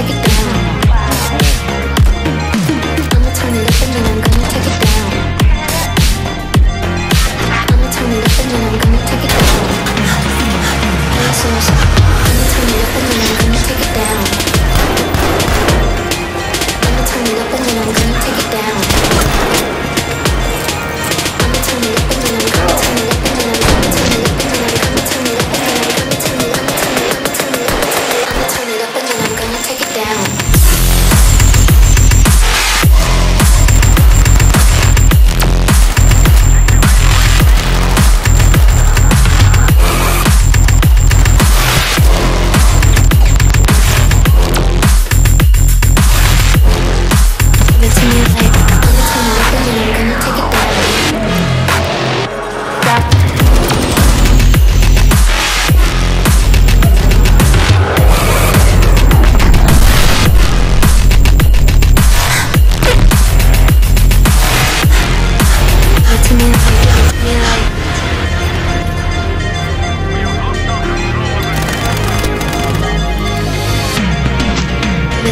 Take it